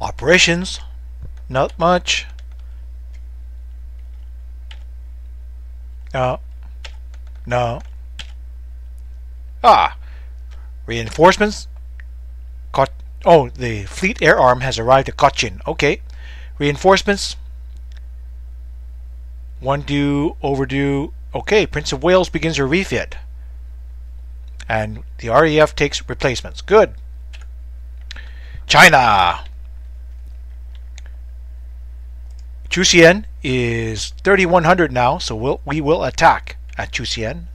Operations, not much. No. No. Ah. Reinforcements. Caught. Oh, the fleet air arm has arrived at Cochin. Okay. Reinforcements. One due, overdue. Okay, Prince of Wales begins her refit. And the RAF takes replacements. Good. China. Chusien is 3100 now, so we'll, we will attack at Chusien.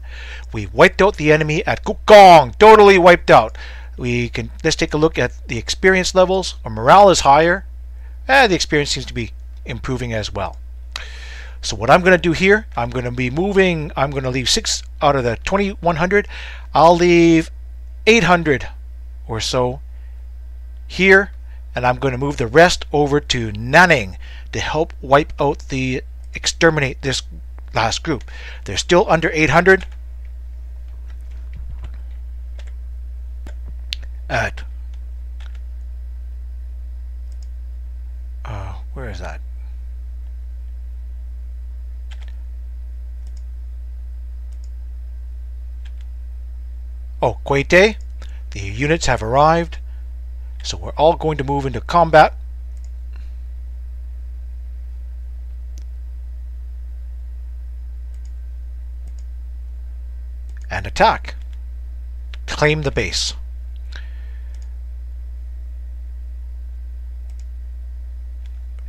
We wiped out the enemy at Kukong, totally wiped out. We can let's take a look at the experience levels. Our morale is higher, and the experience seems to be improving as well. So what I'm going to do here, I'm going to be moving. I'm going to leave six out of the 2100. I'll leave 800 or so here, and I'm going to move the rest over to Nanning to help wipe out the exterminate this last group. They're still under 800 at uh, where is that? Oh, Quete. The units have arrived. So we're all going to move into combat. And attack. Claim the base.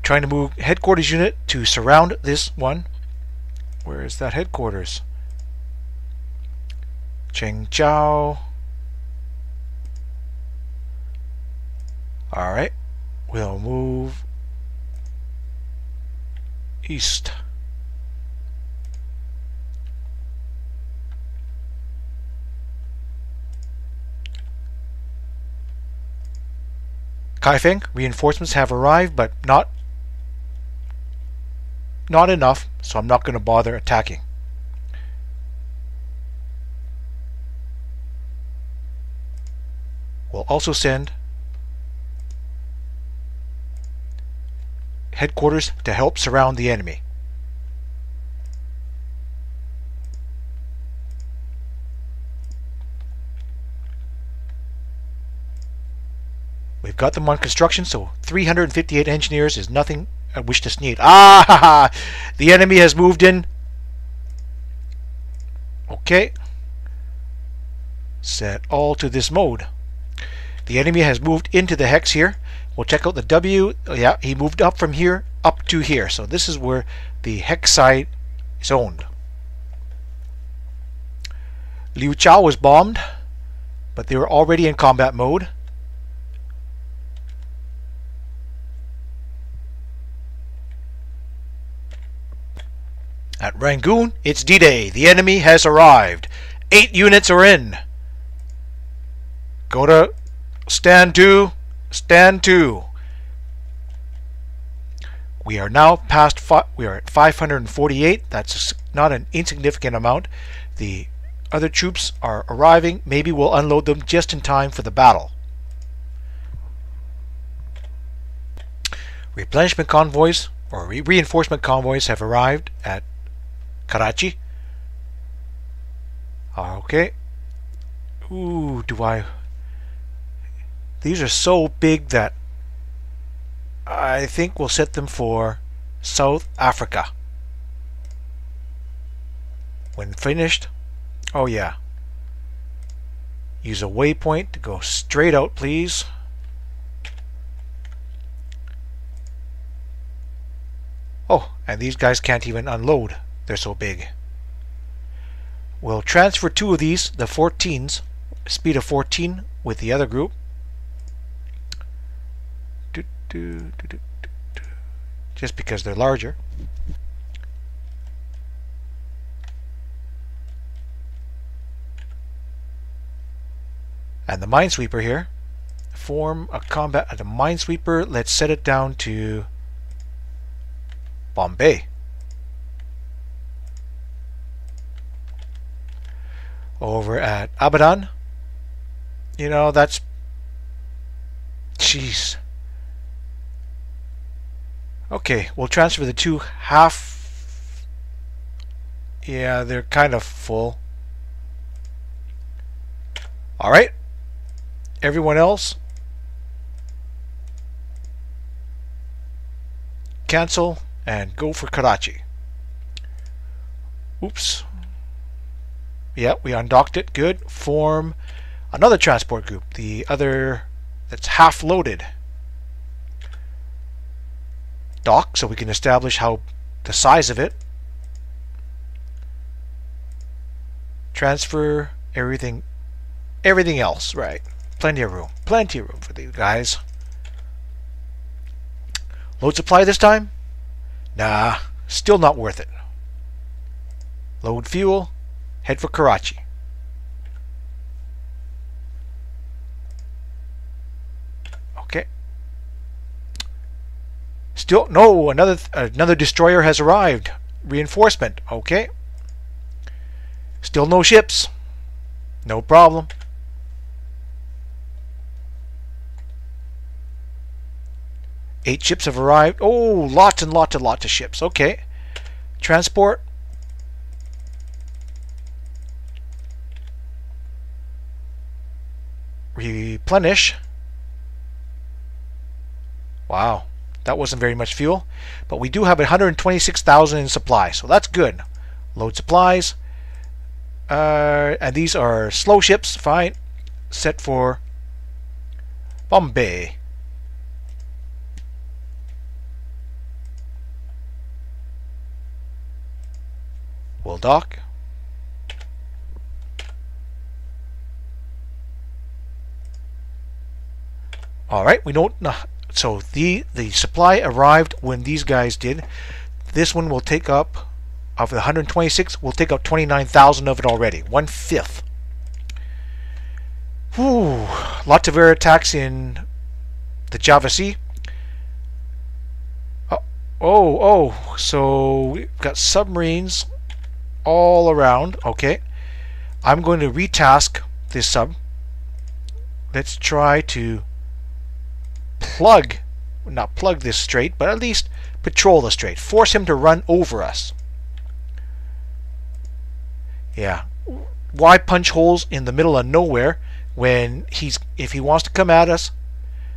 Trying to move headquarters unit to surround this one. Where is that headquarters? Chengjiao. Alright, we'll move east. Kaifeng, reinforcements have arrived, but not not enough, so I'm not going to bother attacking. We'll also send headquarters to help surround the enemy. We've got them on construction, so 358 engineers is nothing I wish to sneeze. Ah! ha, ha. The enemy has moved in. Okay. Set all to this mode. The enemy has moved into the hex here. We'll check out the W. Yeah, he moved up from here up to here. So this is where the hex site is owned. Liu Chao was bombed, but they were already in combat mode. At Rangoon, it's D-Day. The enemy has arrived. Eight units are in. Go to stand to, stand to. We are now past, we are at 548. That's not an insignificant amount. The other troops are arriving. Maybe we'll unload them just in time for the battle. Replenishment convoys or re reinforcement convoys have arrived at Karachi. Ah, okay. Ooh, do I... These are so big that I think we'll set them for South Africa. When finished, oh yeah, use a waypoint to go straight out, please. Oh, and these guys can't even unload. They're so big. We'll transfer two of these, the 14s, speed of 14 with the other group. Just because they're larger. And the Minesweeper here. Form a combat at a Minesweeper. Let's set it down to Bombay. Over at Abadan. You know, that's. Jeez. Okay, we'll transfer the two half. Yeah, they're kind of full. All right. Everyone else, cancel and go for Karachi. Oops. Yeah, we undocked it. Good. Form another transport group. The other that's half loaded. Dock so we can establish how the size of it. Transfer everything everything else, right. Plenty of room. Plenty of room for these guys. Load supply this time? Nah, still not worth it. Load fuel, head for Karachi. Okay. Still, no, another another destroyer has arrived. Reinforcement, okay. Still no ships. No problem. Eight ships have arrived. Oh, lots and lots and lots of ships. Okay. Transport. Replenish. Wow. That wasn't very much fuel. But we do have 126,000 in supply, so that's good. Load supplies. Uh, and these are slow ships. Fine. Set for Bombay. Will dock. All right, we don't. So the the supply arrived when these guys did. This one will take up of the 126. We'll take up 29,000 of it already. One fifth. Whew. Lots of air attacks in the Java Sea. Oh, oh, oh. So we've got submarines all around. Okay. I'm going to retask this sub. Let's try to plug, not plug this strait, but at least patrol the strait. Force him to run over us. Yeah. Why punch holes in the middle of nowhere when he's if he wants to come at us,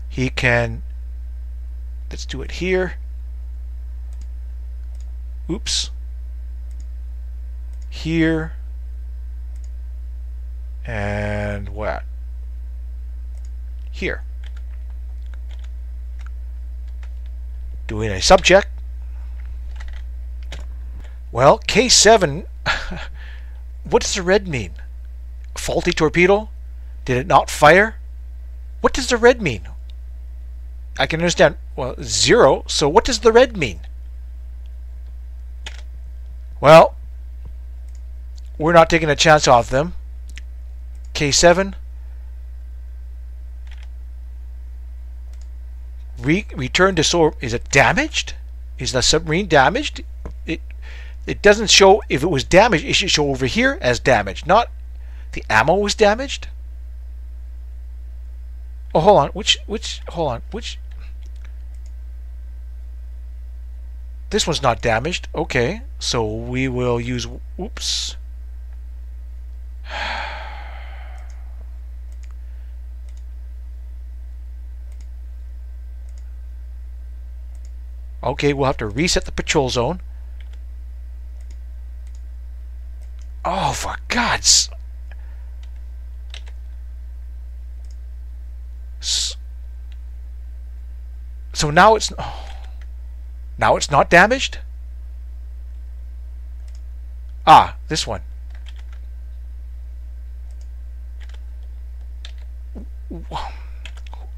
he can let's do it here. Oops here and what? Here. Doing a subject. Well, K7, what does the red mean? Faulty torpedo? Did it not fire? What does the red mean? I can understand, well, zero, so what does the red mean? Well, we're not taking a chance off them. K7. Re return to shore. Is it damaged? Is the submarine damaged? It it doesn't show if it was damaged. It should show over here as damaged, not the ammo was damaged. Oh, hold on. Which which hold on. Which This one's not damaged. Okay. So we will use oops. Okay, we'll have to reset the patrol zone. Oh, for God's... So now it's... Oh, now it's not damaged? Ah, this one.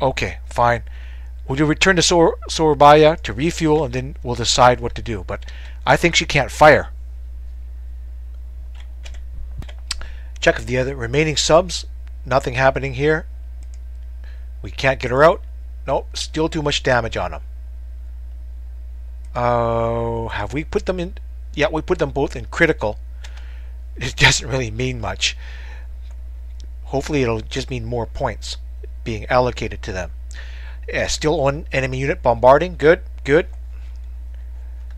Okay, fine. We'll return to Sor to refuel and then we'll decide what to do. But I think she can't fire. Check if the other remaining subs. Nothing happening here. We can't get her out. Nope, still too much damage on them. Oh, uh, have we put them in? Yeah, we put them both in critical. It doesn't really mean much. Hopefully it'll just mean more points being allocated to them. Yeah, still on enemy unit bombarding. Good, good.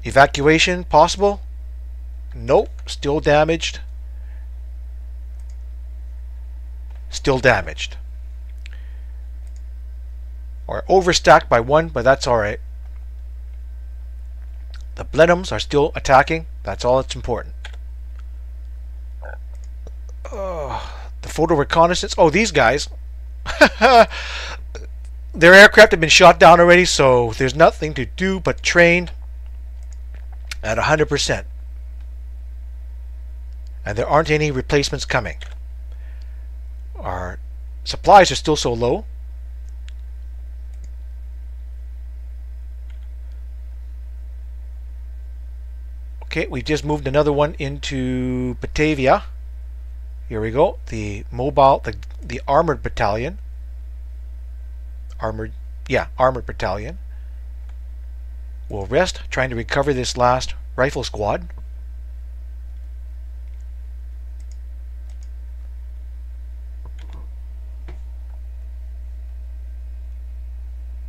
Evacuation possible? Nope, still damaged. Still damaged. Or overstacked by one, but that's alright. The Blenheims are still attacking. That's all that's important. Uh, the photo reconnaissance. Oh, these guys. Their aircraft have been shot down already, so there's nothing to do but train at 100%. And there aren't any replacements coming. Our supplies are still so low. Okay, we just moved another one into Batavia. Here we go. The mobile, the, the armored battalion. Armored, yeah, armored battalion. We'll rest, trying to recover this last rifle squad.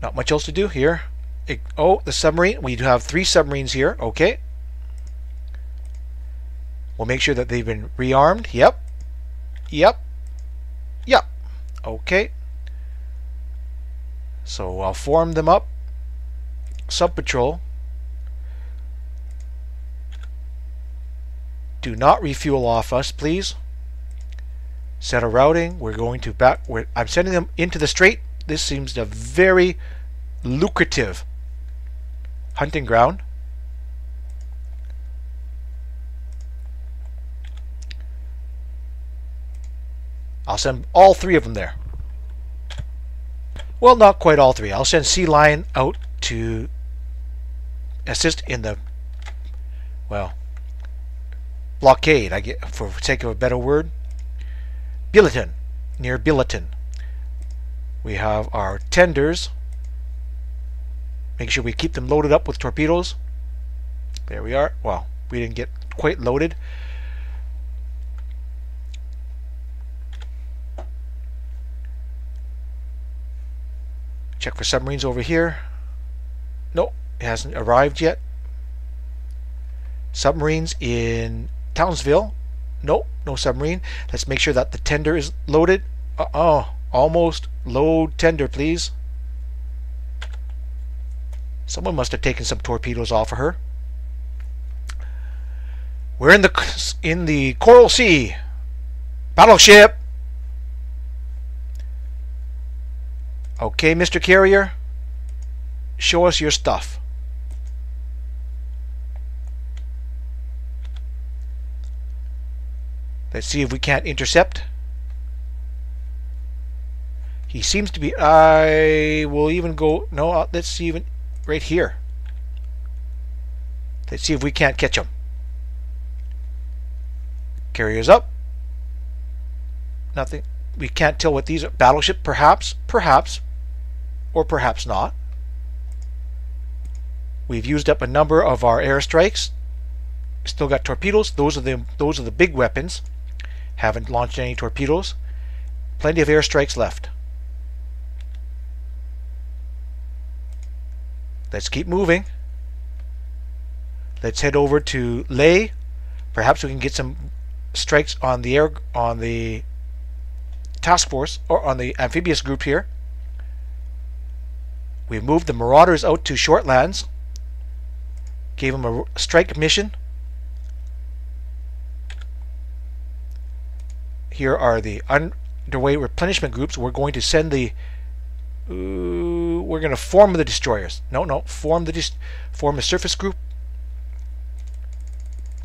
Not much else to do here. It, oh, the submarine. We do have three submarines here. Okay. We'll make sure that they've been rearmed. Yep. Yep. Yep. Okay. So I'll form them up. Sub-patrol. Do not refuel off us, please. Set a routing. We're going to back. I'm sending them into the strait. This seems a very lucrative hunting ground. I'll send all three of them there. Well, not quite all three. I'll send Sealion out to assist in the, well, blockade, I get, for sake of a better word. Billiton, near Billiton. We have our tenders. Make sure we keep them loaded up with torpedoes. There we are. Well, we didn't get quite loaded. Check for submarines over here. Nope, it hasn't arrived yet. Submarines in Townsville. Nope, no submarine. Let's make sure that the tender is loaded. Uh oh, almost. Load tender, please. Someone must have taken some torpedoes off of her. We're in the in the Coral Sea. Battleship. Okay, Mr. Carrier, show us your stuff. Let's see if we can't intercept. He seems to be, I will even go, no, uh, let's see even right here. Let's see if we can't catch him. Carriers up. Nothing. We can't tell what these are. Battleship, perhaps, perhaps or perhaps not. We've used up a number of our airstrikes. Still got torpedoes. Those are the those are the big weapons. Haven't launched any torpedoes. Plenty of airstrikes left. Let's keep moving. Let's head over to Lae. Perhaps we can get some strikes on the air on the task force or on the amphibious group here. We moved the Marauders out to Shortlands. Gave them a strike mission. Here are the underway replenishment groups. We're going to send the. Uh, we're going to form the destroyers. No, no, form the form a surface group.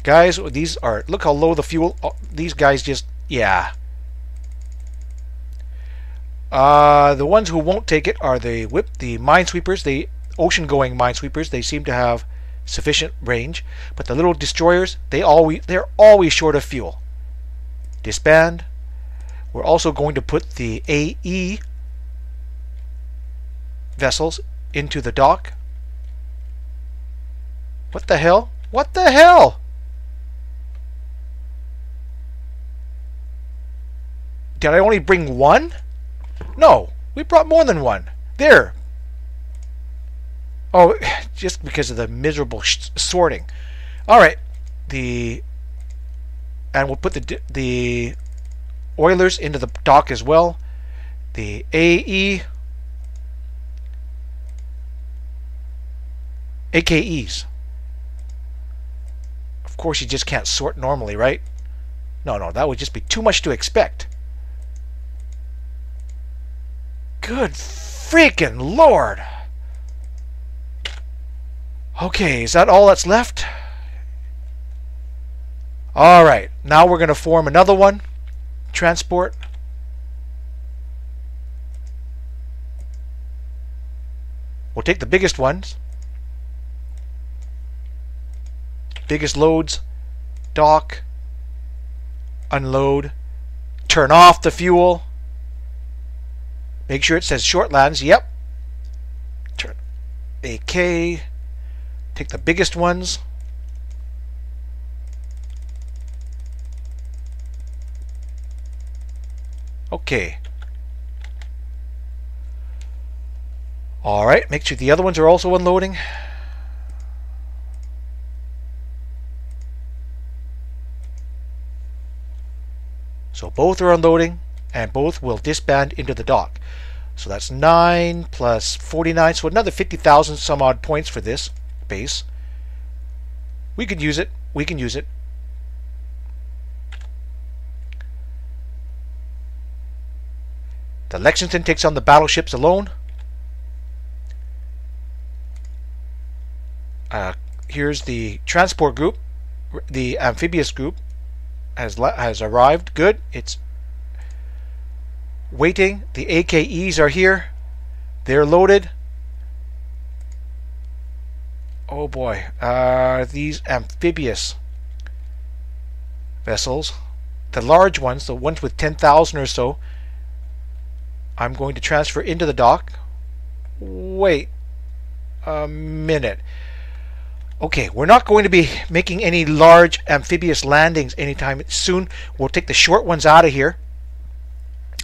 Guys, these are look how low the fuel. Oh, these guys just yeah. Uh, the ones who won't take it are the whip, the minesweepers, the ocean-going minesweepers. They seem to have sufficient range, but the little destroyers, they always they're always short of fuel. Disband. We're also going to put the AE vessels into the dock. What the hell? What the hell? Did I only bring one? No, we brought more than one. There. Oh, just because of the miserable sorting. All right, the and we'll put the the Oilers into the dock as well. The AE AKEs. Of course, you just can't sort normally, right? No, no, that would just be too much to expect. Good freaking lord! Okay, is that all that's left? Alright, now we're going to form another one. Transport. We'll take the biggest ones. Biggest loads. Dock. Unload. Turn off the fuel. Make sure it says Shortlands. Yep. Turn AK. Take the biggest ones. Okay. Alright, make sure the other ones are also unloading. So both are unloading and both will disband into the dock. So that's 9 plus 49, so another 50,000 some odd points for this base. We could use it. We can use it. The Lexington takes on the battleships alone. Uh, here's the transport group. The amphibious group has has arrived. Good. It's waiting. The AKEs are here. They're loaded. Oh boy. Uh, these amphibious vessels, the large ones, the ones with 10,000 or so, I'm going to transfer into the dock. Wait a minute. Okay, we're not going to be making any large amphibious landings anytime soon. We'll take the short ones out of here.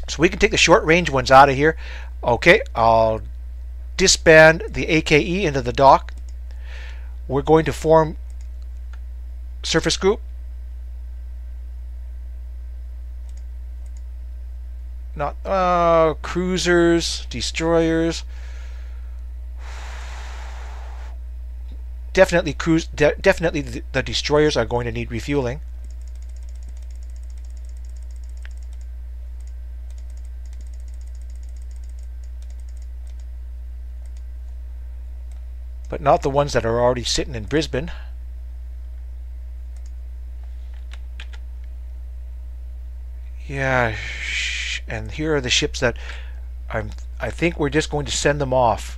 So we can take the short range ones out of here. Okay, I'll disband the AKE into the dock. We're going to form surface group. Not uh, cruisers, destroyers. Definitely cruise. De definitely the, the destroyers are going to need refueling. But not the ones that are already sitting in Brisbane. Yeah, and here are the ships that I'm. I think we're just going to send them off.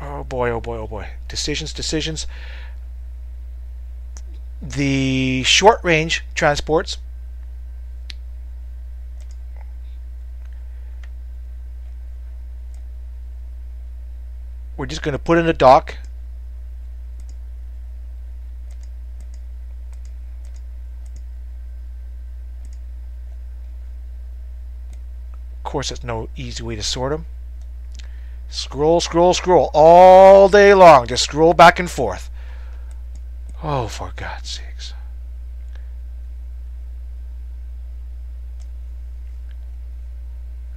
Oh boy, oh boy, oh boy. Decisions, decisions. The short range transports we're just going to put in a dock. Of course, it's no easy way to sort them. Scroll, scroll, scroll all day long. Just scroll back and forth. Oh, for God's sakes.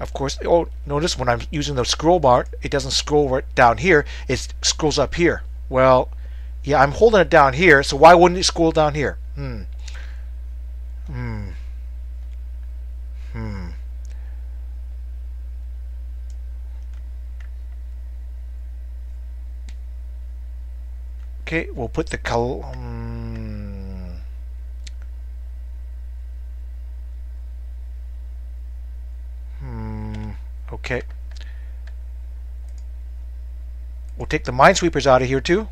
Of course, oh, notice when I'm using the scroll bar, it doesn't scroll right down here. It scrolls up here. Well, yeah, I'm holding it down here, so why wouldn't it scroll down here? Hmm. Hmm. Hmm. Okay, we'll put the color. Um, Okay. We'll take the minesweepers out of here too.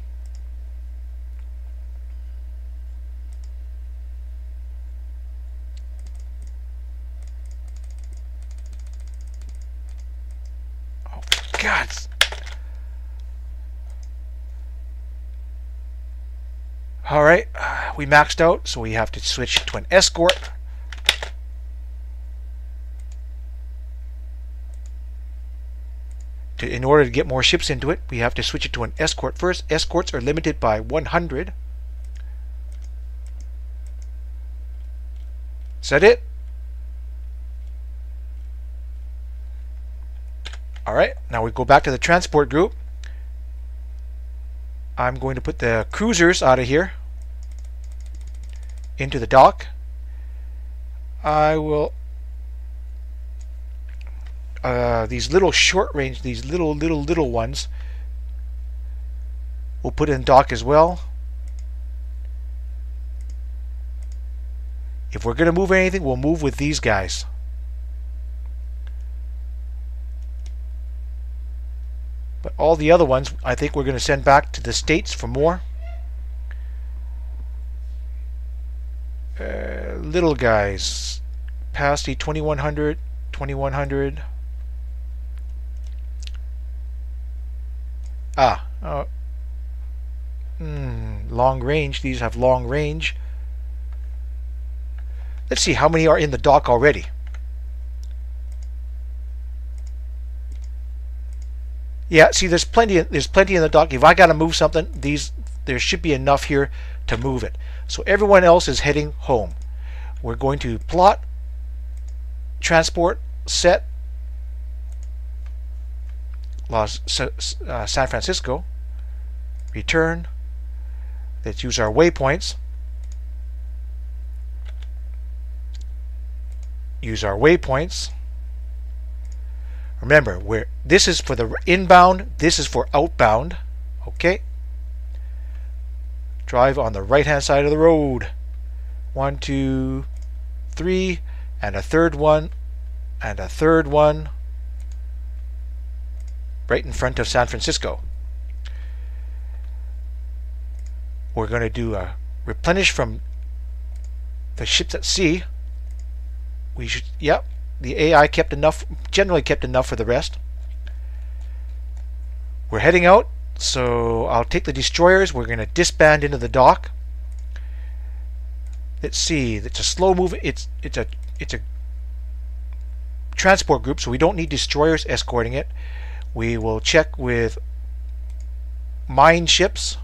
Oh, God. All right, uh, we maxed out, so we have to switch to an escort. To, in order to get more ships into it, we have to switch it to an escort first. Escorts are limited by 100. Is that it? Alright, now we go back to the transport group. I'm going to put the cruisers out of here into the dock. I will uh, these little short range, these little, little, little ones, we'll put in dock as well. If we're going to move anything, we'll move with these guys. But all the other ones, I think we're going to send back to the States for more. Uh, little guys, past the 2100, 2100. Ah, uh, mm, long range. These have long range. Let's see how many are in the dock already. Yeah, see, there's plenty. There's plenty in the dock. If I got to move something, these there should be enough here to move it. So everyone else is heading home. We're going to plot, transport, set, Los, uh, San Francisco, return. Let's use our waypoints. Use our waypoints. Remember, where this is for the inbound, this is for outbound. Okay. Drive on the right hand side of the road. One, two, three, and a third one, and a third one right in front of San Francisco. We're going to do a replenish from the ships at sea. We should, yep, the AI kept enough, generally kept enough for the rest. We're heading out, so I'll take the destroyers. We're going to disband into the dock. Let's see. It's a slow move. It's it's a it's a transport group, so we don't need destroyers escorting it. We will check with mine ships,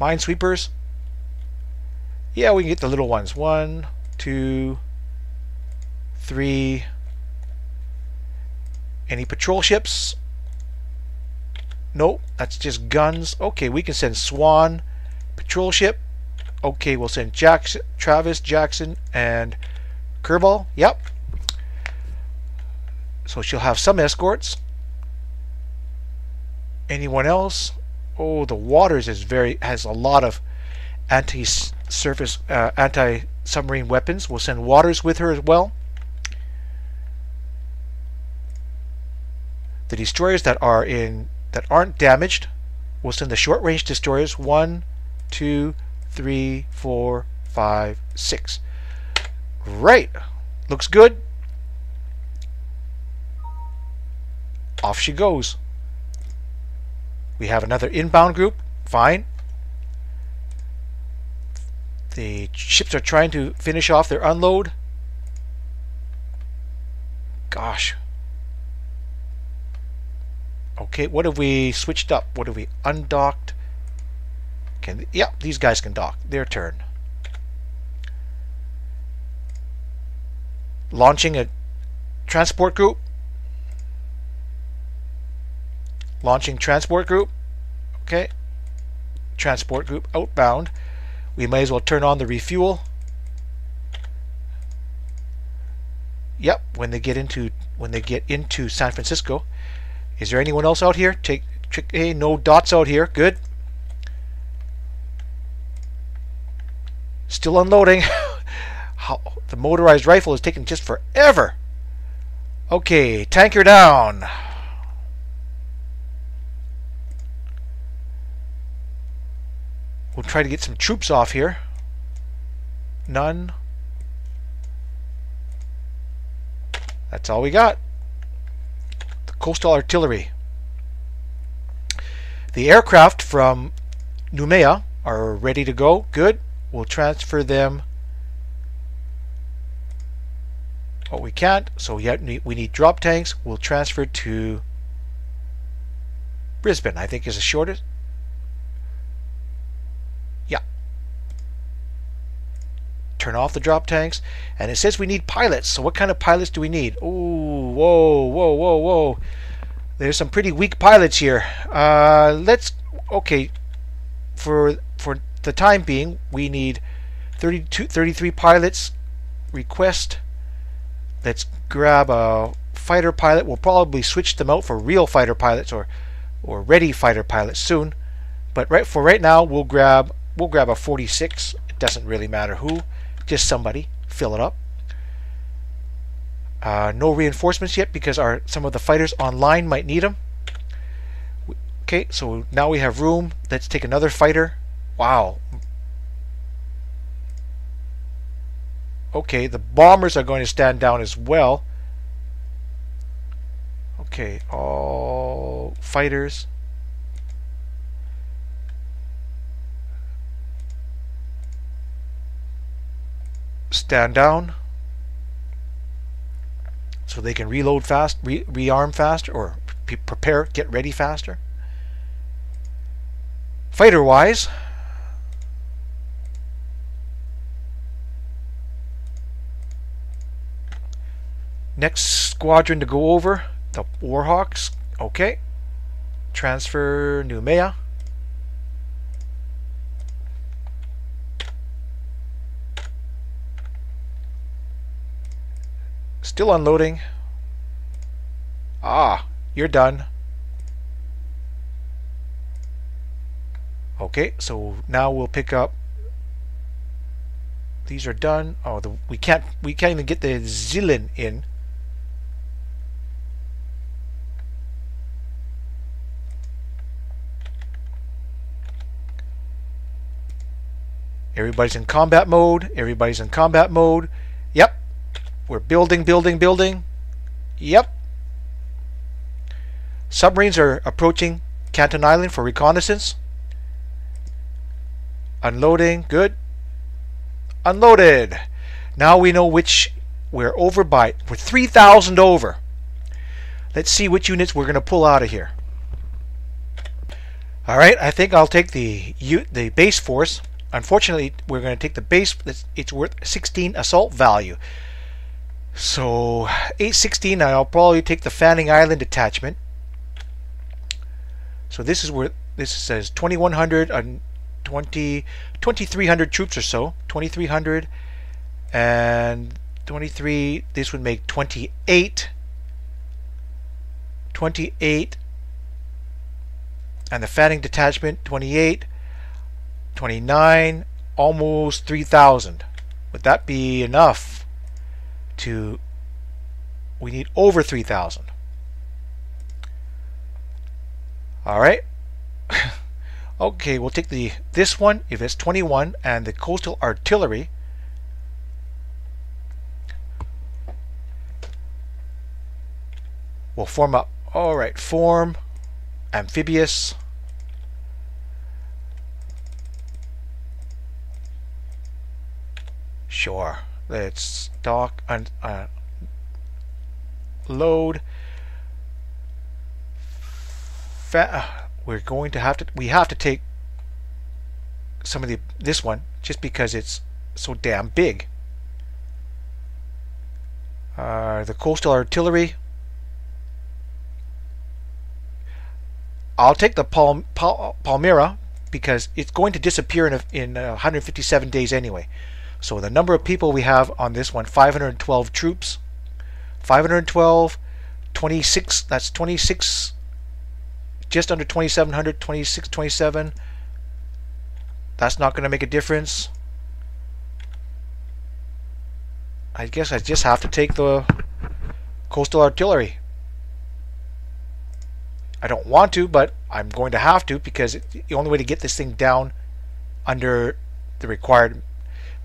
minesweepers. Yeah, we can get the little ones. One, two, three. Any patrol ships? Nope, that's just guns. Okay, we can send Swan, patrol ship. Okay, we'll send Jackson, Travis, Jackson, and Kerbal. Yep, so she'll have some escorts. Anyone else? Oh, the Waters is very has a lot of anti-surface, uh, anti-submarine weapons. We'll send Waters with her as well. The destroyers that are in that aren't damaged, we'll send the short-range destroyers. One, two, three, four, five, six. Right, looks good. Off she goes. We have another inbound group. Fine. The ships are trying to finish off their unload. Gosh. Okay, what have we switched up? What have we undocked? Can yeah, these guys can dock. Their turn. Launching a transport group. Launching transport group. Okay. Transport group outbound. We may as well turn on the refuel. Yep, when they get into when they get into San Francisco. Is there anyone else out here? Take hey, no dots out here. Good. Still unloading. How, the motorized rifle is taking just forever. Okay, tanker down. We'll try to get some troops off here. None. That's all we got. The coastal artillery. The aircraft from Noumea are ready to go. Good. We'll transfer them. Oh, we can't. So we, we need drop tanks. We'll transfer to Brisbane, I think, is the shortest. Turn off the drop tanks. And it says we need pilots. So what kind of pilots do we need? Ooh, whoa, whoa, whoa, whoa. There's some pretty weak pilots here. Uh, let's, okay, for, for the time being, we need 32, 33 pilots. Request. Let's grab a fighter pilot. We'll probably switch them out for real fighter pilots or or ready fighter pilots soon. But right for right now, we'll grab we'll grab a 46. It doesn't really matter who, just somebody. Fill it up. Uh, no reinforcements yet because our some of the fighters online might need them. Okay, so now we have room. Let's take another fighter. Wow. Okay, the bombers are going to stand down as well. Okay, all fighters. Stand down so they can reload fast, re rearm faster, or prepare, get ready faster. Fighter wise, next squadron to go over the Warhawks. Okay. Transfer Noumea. Still unloading. Ah, you're done. Okay, so now we'll pick up. These are done. Oh, the, we can't we can't even get the Zilin in. Everybody's in combat mode. Everybody's in combat mode. Yep. We're building, building, building. Yep. Submarines are approaching Canton Island for reconnaissance. Unloading. Good. Unloaded. Now we know which we're over by. We're 3,000 over. Let's see which units we're going to pull out of here. All right, I think I'll take the the base force. Unfortunately, we're going to take the base. It's worth 16 assault value. So 816. I'll probably take the Fanning Island detachment. So this is where this says 2100 and 20 2300 troops or so. 2300 and 23. This would make 28. 28 and the Fanning detachment 28 29, almost 3,000. Would that be enough to... We need over 3,000. Alright. okay, we'll take the this one, if it's 21, and the coastal artillery. We'll form up. Alright, form amphibious Sure. Let's dock and uh, load. Fa uh, we're going to have to. We have to take some of the this one just because it's so damn big. Uh, the coastal artillery. I'll take the Pal Pal Palmyra because it's going to disappear in, a, in 157 days anyway. So the number of people we have on this one, 512 troops. 512, 26, that's 26, just under 2,700, 26, 27. That's not going to make a difference. I guess I just have to take the coastal artillery. I don't want to, but I'm going to have to because the only way to get this thing down under the required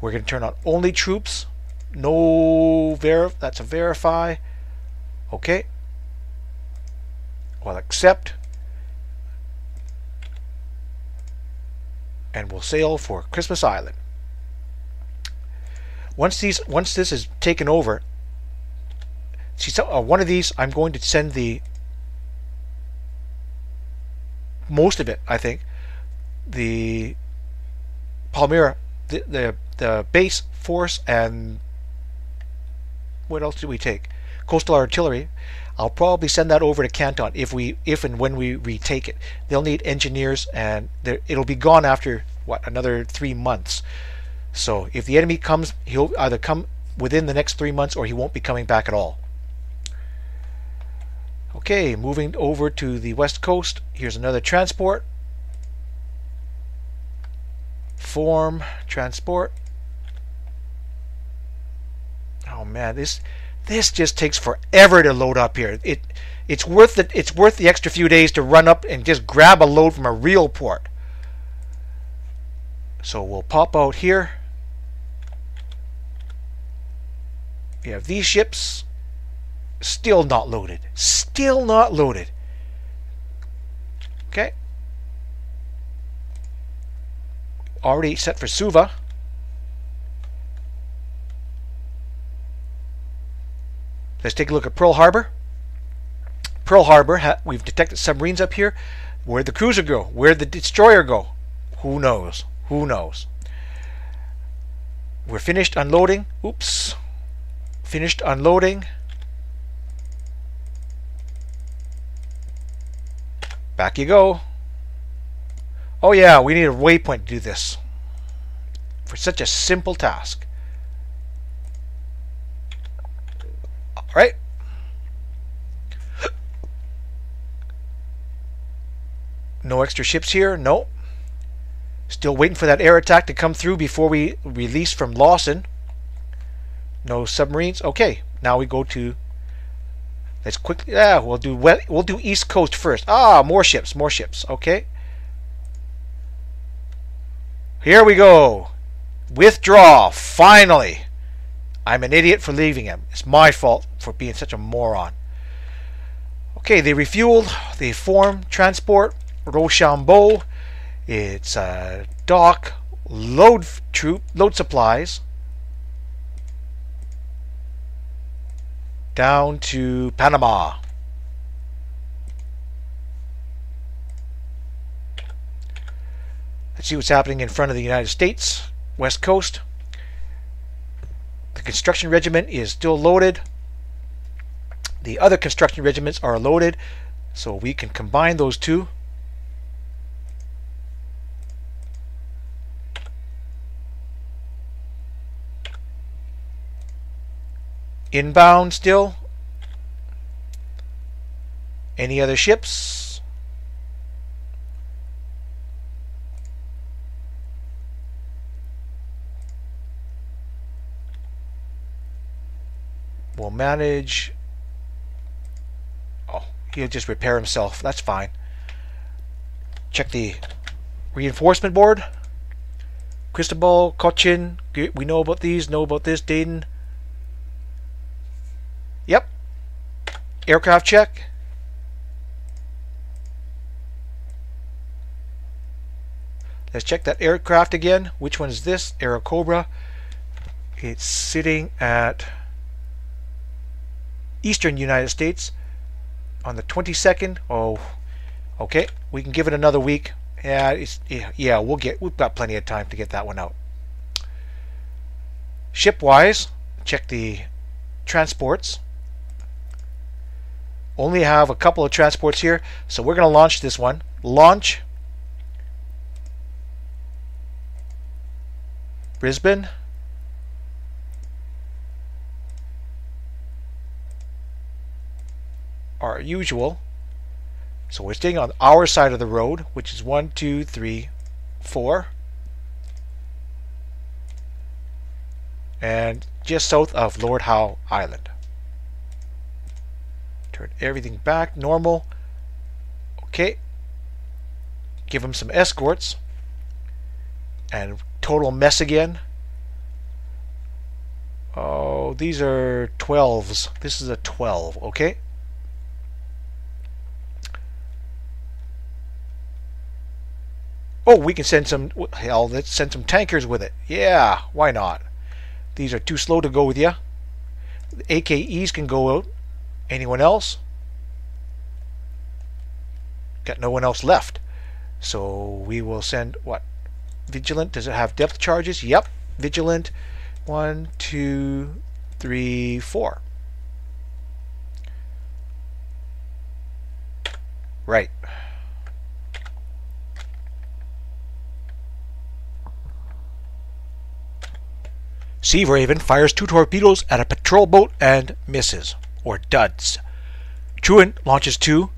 we're going to turn on only troops. No ver that's a verify. Okay. We'll accept. And we'll sail for Christmas Island. Once these once this is taken over, see so, uh, one of these I'm going to send the most of it, I think. The Palmyra, the, the, the base force and what else did we take? Coastal artillery. I'll probably send that over to Canton if we, if and when we retake it. They'll need engineers, and it'll be gone after what another three months. So if the enemy comes, he'll either come within the next three months or he won't be coming back at all. Okay, moving over to the west coast. Here's another transport. Form transport. Oh man, this this just takes forever to load up here. It it's worth it. It's worth the extra few days to run up and just grab a load from a real port. So we'll pop out here. We have these ships still not loaded. Still not loaded. Okay. Already set for Suva. Let's take a look at Pearl Harbor. Pearl Harbor, we've detected submarines up here. Where'd the cruiser go? Where'd the destroyer go? Who knows? Who knows? We're finished unloading. Oops. Finished unloading. Back you go. Oh yeah, we need a waypoint to do this. For such a simple task. Alright. No extra ships here? No. Still waiting for that air attack to come through before we release from Lawson. No submarines. Okay, now we go to. Let's quickly. Yeah, we'll do we'll do East Coast first. Ah, more ships, more ships. Okay. Here we go. Withdraw. Finally. I'm an idiot for leaving him. It's my fault for being such a moron. Okay, they refueled. They form transport Rochambeau. It's a dock, load troop, load supplies. Down to Panama. Let's see what's happening in front of the United States, West Coast. The construction regiment is still loaded. The other construction regiments are loaded, so we can combine those two. Inbound still? Any other ships? We'll manage. Oh, he'll just repair himself. That's fine. Check the reinforcement board. Cristobal, Cochin, we know about these, know about this, Dayton. Yep. Aircraft check. Let's check that aircraft again. Which one is this? Aero Airacobra. It's sitting at eastern United States on the 22nd. Oh, okay. We can give it another week. Yeah, it's yeah. We'll get. We've got plenty of time to get that one out. Ship-wise, check the transports only have a couple of transports here so we're going to launch this one launch Brisbane our usual so we're staying on our side of the road which is one two three four and just south of Lord Howe Island Turn everything back, normal. Okay. Give him some escorts. And total mess again. Oh, these are 12s. This is a 12, okay? Oh, we can send some, hell, let's send some tankers with it. Yeah, why not? These are too slow to go with you. The AKEs can go out. Anyone else? Got no one else left. So we will send what? Vigilant, does it have depth charges? Yep. Vigilant, one, two, three, four. Right. Sea Raven fires two torpedoes at a patrol boat and misses, or duds. Truant launches two,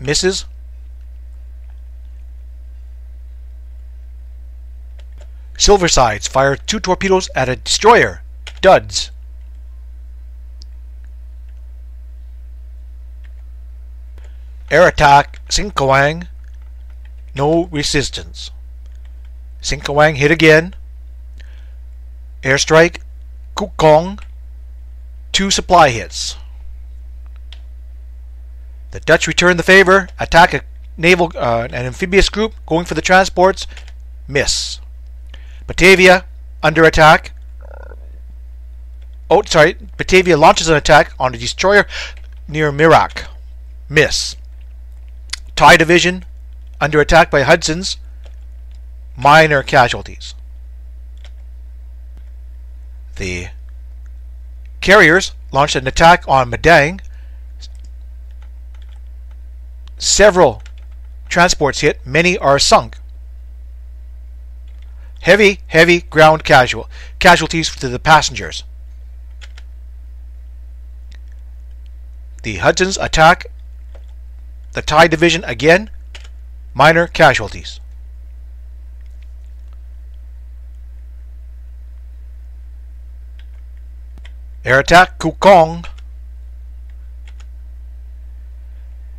misses. Silversides fire two torpedoes at a destroyer, duds. Air attack, Sinkawang, no resistance. Sinkawang hit again, Airstrike, Kukong, two supply hits. The Dutch return the favor, attack a naval, uh, an amphibious group going for the transports, miss. Batavia under attack. Oh, sorry. Batavia launches an attack on a destroyer near Mirak, miss. Thai division under attack by Hudson's, minor casualties. The carriers launched an attack on Madang. Several transports hit, many are sunk. Heavy, heavy ground casual casualties to the passengers. The Hudson's attack the Thai division again, minor casualties. Air attack Kukong.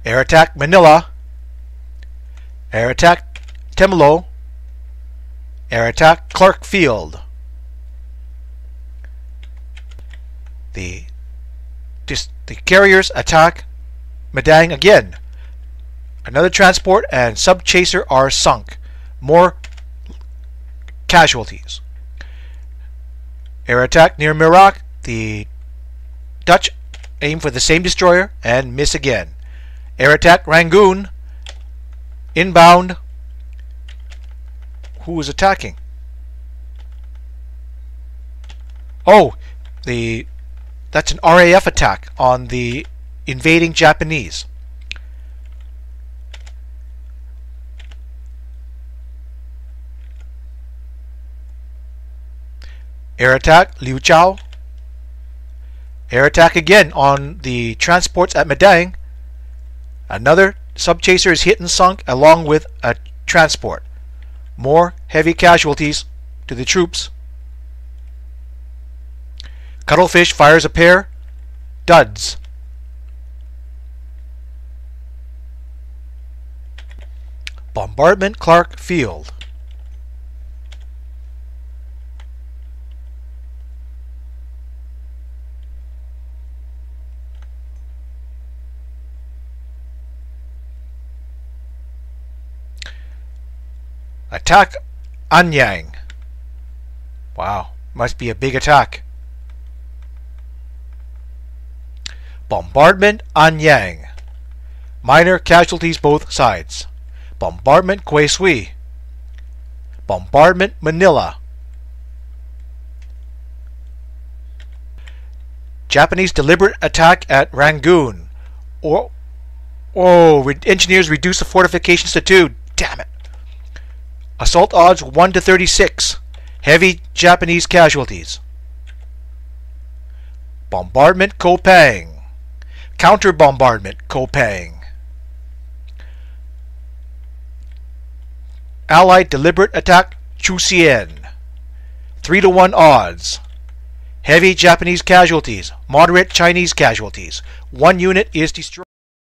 Air attack Manila. Air attack Temlo. Air attack Clark Field. The the carriers attack Madang again. Another transport and sub chaser are sunk. More casualties. Air attack near Mirak the Dutch aim for the same destroyer and miss again. Air attack Rangoon. Inbound. Who is attacking? Oh, the that's an RAF attack on the invading Japanese. Air attack Liu Chao. Air attack again on the transports at Madang. Another subchaser is hit and sunk along with a transport. More heavy casualties to the troops. Cuttlefish fires a pair. Duds. Bombardment Clark Field. Attack Anyang. Wow, must be a big attack. Bombardment Anyang. Minor casualties both sides. Bombardment Kwe Sui. Bombardment Manila. Japanese deliberate attack at Rangoon. Or, oh, oh engineers reduce the fortifications to two. Damn it. Assault odds 1 to 36. Heavy Japanese casualties. Bombardment Koepang. Counter bombardment Koepang. Allied deliberate attack Chusien. 3 to 1 odds. Heavy Japanese casualties. Moderate Chinese casualties. One unit is destroyed.